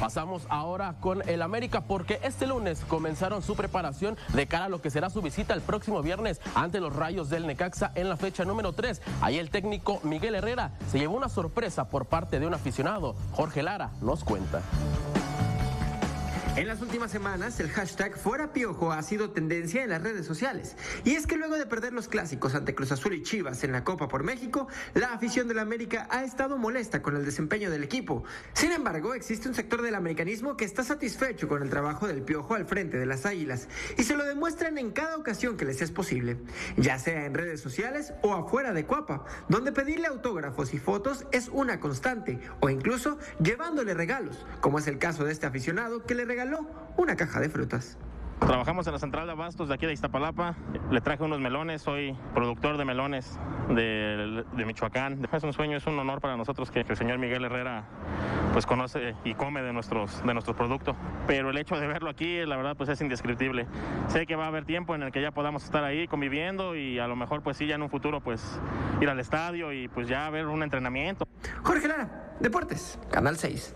Pasamos ahora con el América porque este lunes comenzaron su preparación de cara a lo que será su visita el próximo viernes ante los Rayos del Necaxa en la fecha número 3. Ahí el técnico Miguel Herrera se llevó una sorpresa por parte de un aficionado. Jorge Lara nos cuenta. En las últimas semanas, el hashtag Fuera Piojo ha sido tendencia en las redes sociales. Y es que luego de perder los clásicos ante Cruz Azul y Chivas en la Copa por México, la afición del América ha estado molesta con el desempeño del equipo. Sin embargo, existe un sector del americanismo que está satisfecho con el trabajo del Piojo al frente de las Águilas y se lo demuestran en cada ocasión que les es posible, ya sea en redes sociales o afuera de Copa, donde pedirle autógrafos y fotos es una constante, o incluso llevándole regalos, como es el caso de este aficionado que le regaló una caja de frutas. Trabajamos en la central de abastos de aquí de Iztapalapa. Le traje unos melones, soy productor de melones de, Michoacán. Es un sueño, es un honor para nosotros que, el señor Miguel Herrera pues conoce y come de nuestros, de nuestros productos. Pero el hecho de verlo aquí, la verdad, pues es indescriptible. Sé que va a haber tiempo en el que ya podamos estar ahí conviviendo y a lo mejor pues sí, ya en un futuro pues ir al estadio y pues ya ver un entrenamiento. Jorge Lara, Deportes, Canal 6.